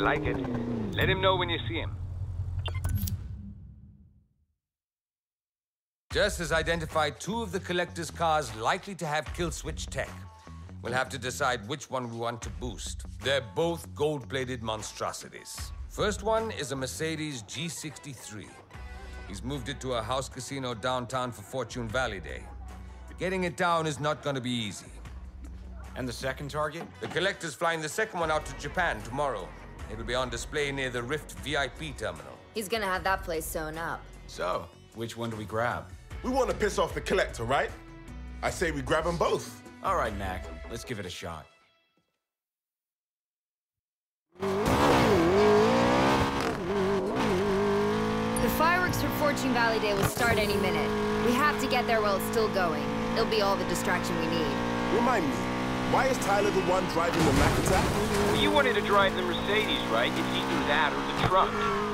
like it. Let him know when you see him. Jess has identified two of the Collector's cars likely to have kill switch tech. We'll have to decide which one we want to boost. They're both gold-plated monstrosities. First one is a Mercedes G63. He's moved it to a house casino downtown for Fortune Valley Day. Getting it down is not going to be easy. And the second target? The Collector's flying the second one out to Japan tomorrow. It'll be on display near the Rift VIP terminal. He's gonna have that place sewn up. So, which one do we grab? We want to piss off the collector, right? I say we grab them both. All right, Mac. Let's give it a shot. The fireworks for Fortune Valley Day will start any minute. We have to get there while it's still going. It'll be all the distraction we need. Remind me, why is Tyler the one driving the Mac attack? Well, you wanted to drive the Mercedes, right? It's either that or the truck.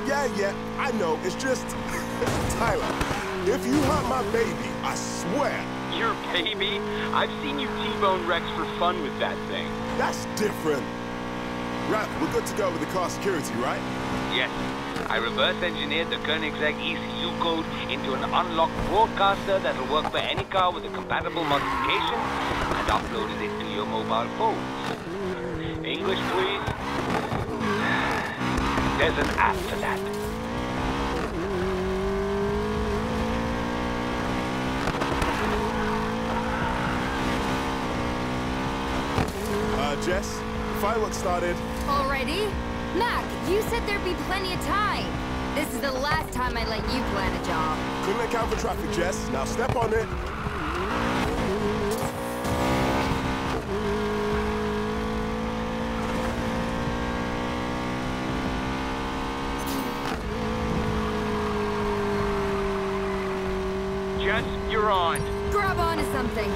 Yeah, yeah, I know. It's just... Tyler, if you hurt my baby, I swear. Your baby? I've seen you T-bone Rex for fun with that thing. That's different. Rav, we're good to go with the car security, right? Yes. I reverse engineered the Koenigsegg ECU code into an unlocked broadcaster that'll work for any car with a compatible modification and uploaded it to your mobile phones. English, please? There's an app for that. Uh, Jess, fireworks started. Already? Mac, you said there'd be plenty of time. This is the last time I let you plan a job. Couldn't account for traffic, Jess. Now step on it. Jess, you're on. Grab onto something.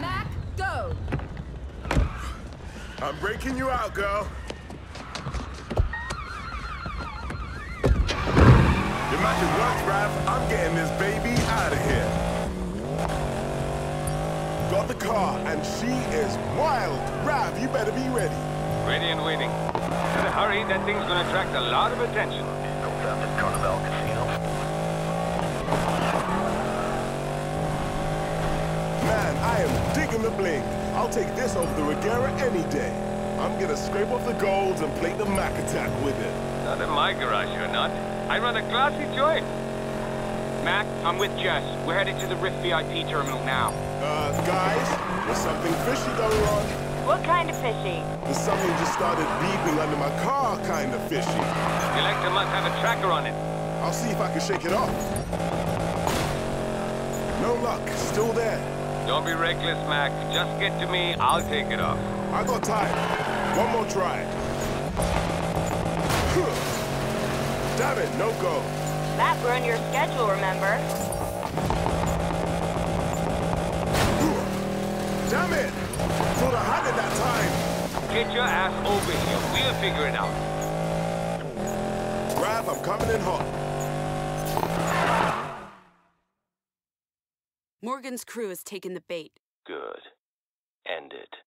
Mac, go! I'm breaking you out, girl. Your magic works, Rav. I'm getting this baby out of here. The car, and she is wild. Rav, you better be ready. Ready and waiting. In a hurry, that thing's gonna attract a lot of attention. Comes out at Carnival Casino. Man, I am digging the bling. I'll take this over the Regera any day. I'm gonna scrape off the golds and plate the Mac attack with it. Not in my garage, you're not. I run a classy joint. Mac, I'm with Jess. We're headed to the Rift VIP terminal now. Uh, guys, there's something fishy going on. What kind of fishy? There's something just started beeping under my car, kind of fishy. The Electra must have a tracker on it. I'll see if I can shake it off. No luck, still there. Don't be reckless, Mac. Just get to me, I'll take it off. I got time. One more try. Damn it, no go. Mac, we're on your schedule, remember? Damn it! Thought I had it that time. Get your ass over here. We'll figure it out. Rav, I'm coming in hot. Morgan's crew has taken the bait. Good. End it.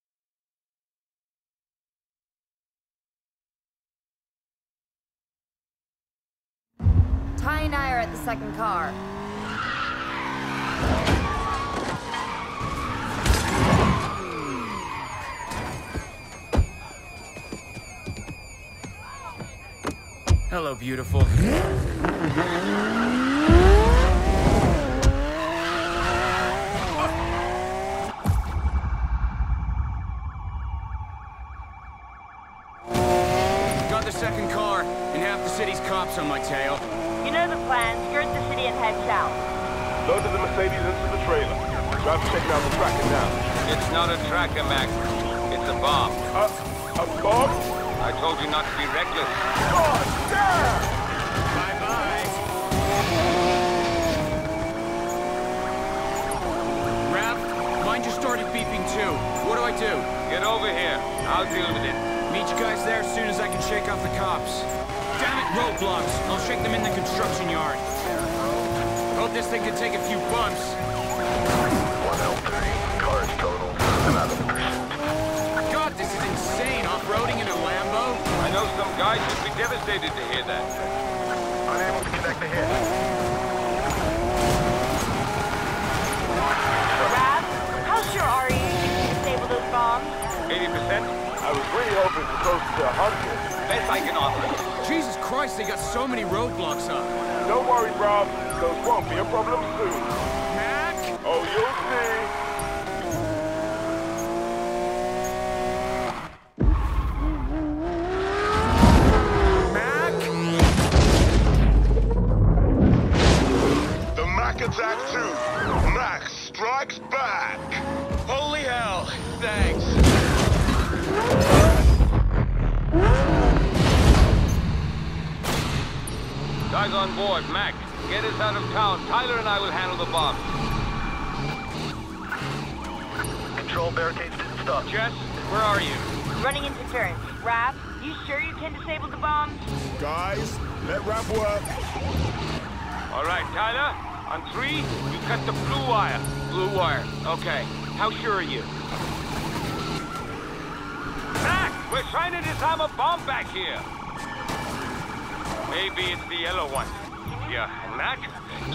Ty and I are at the second car. Hello, beautiful. Got the second car, and half the city's cops on my tail. You know the plan. Skirt the city and head south. Loaded the Mercedes into the trailer. Rav checking out the tracker now. It's not a tracker, Mac. It's a bomb. Uh, a bomb? I told you not to be reckless. God damn! Bye-bye. Rav, mine just started beeping too. What do I do? Get over here. I'll deal with it. Meet you guys there as soon as I can shake off the cops. Roadblocks. I'll shake them in the construction yard. Hope this thing can take a few bumps. 1L3, cars total, another pursuit. God, this is insane, off-roading in a Lambo. I know some guys would be devastated to hear that. Closer to 100. Best I can offer. Jesus Christ, they got so many roadblocks up. Don't worry, Rob. Those won't be a problem soon. Mac? Oh, you'll see. Mac? The Mac Attack 2. Mac strikes back. Holy hell, thanks. Guys on board, Mac. Get us out of town. Tyler and I will handle the bomb. Control barricades didn't stop. Jess, where are you? Running into turns. Rav, you sure you can disable the bombs? Guys, let Rav work. All right, Tyler. On three, you cut the blue wire. Blue wire. Okay. How sure are you? Mac, we're trying to disarm a bomb back here. Maybe it's the yellow one. Yeah, Mac,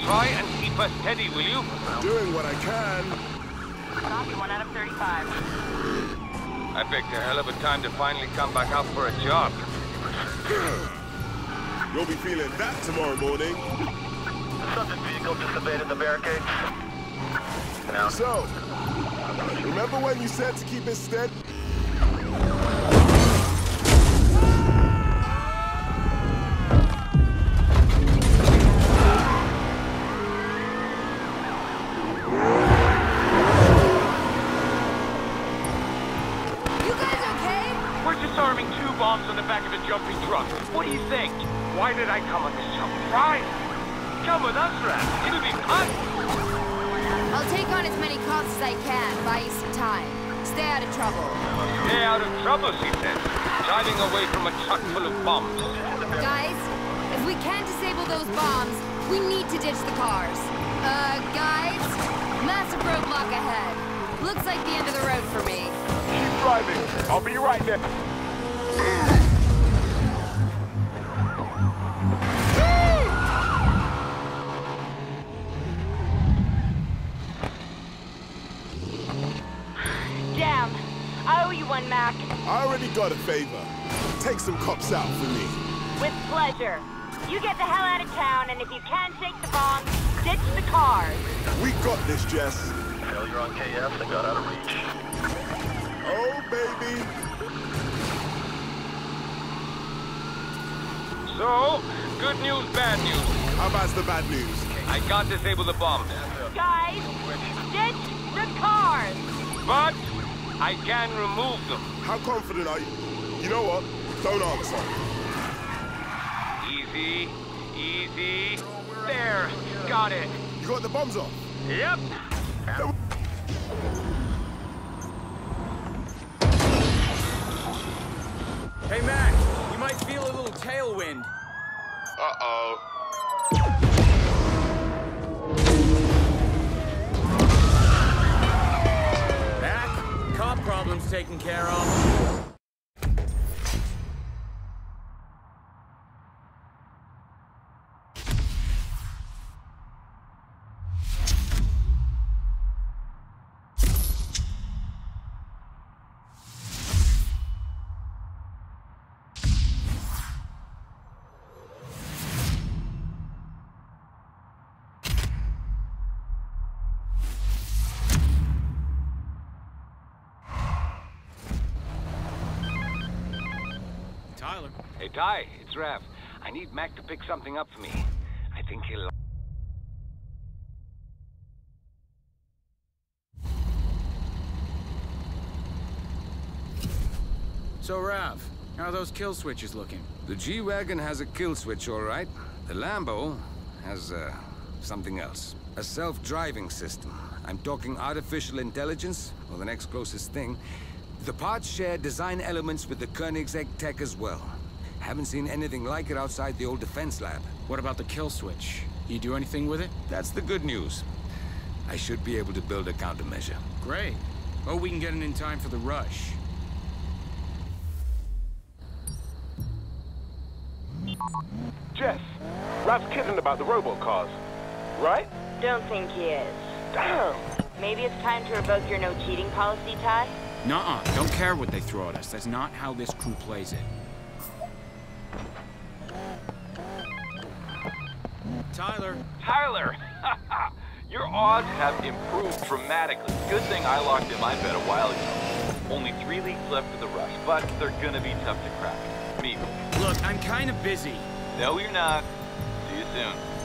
try and keep us steady, will you? Doing what I can. Copy, one out of 35. I picked a hell of a time to finally come back out for a job. You'll be feeling that tomorrow morning. Subject vehicle disobeyed the barricades. Now, So, remember when you said to keep it steady? Bombs on the back of a jumping truck. What do you think? Why did I come on this surprise? Come with us, Rav. It'll be fun. I'll take on as many cops as I can, buy you some time. Stay out of trouble. Stay out of trouble, she said. Driving away from a truck full of bombs. Guys, if we can't disable those bombs, we need to ditch the cars. Uh, guys? Massive roadblock ahead. Looks like the end of the road for me. Keep driving. I'll be right there. Damn. I owe you one, Mac. I already got a favor. Take some cops out for me. With pleasure. You get the hell out of town, and if you can't take the bombs, ditch the cars. We got this, Jess. failure on KF, they got out of reach. Oh, baby. So, good news, bad news. How about the bad news? I can't disable the bombs. Guys, ditch the cars. But I can remove them. How confident are you? You know what? Don't answer. Easy, easy. There, got it. You got the bombs off? Yep. Uh-oh. Problems taken care of. Tyler. Hey, Ty, it's Rav. I need Mac to pick something up for me. I think he'll... So, Rav, how are those kill switches looking? The G-Wagon has a kill switch, all right. The Lambo has, uh, something else. A self-driving system. I'm talking artificial intelligence, or the next closest thing. The parts share design elements with the Koenigsegg tech as well. Haven't seen anything like it outside the old defense lab. What about the kill switch? You do anything with it? That's the good news. I should be able to build a countermeasure. Great. Oh, we can get it in time for the rush. Jess, Rav's kidding about the robocars, right? Don't think he is. Damn! Maybe it's time to revoke your no cheating policy, Ty? Nuh-uh. Don't care what they throw at us. That's not how this crew plays it. Tyler. Tyler! Your odds have improved dramatically. Good thing I locked in my bet a while ago. Only three leagues left for the rush, but they're gonna be tough to crack. Me. Look, I'm kind of busy. No, you're not. See you soon.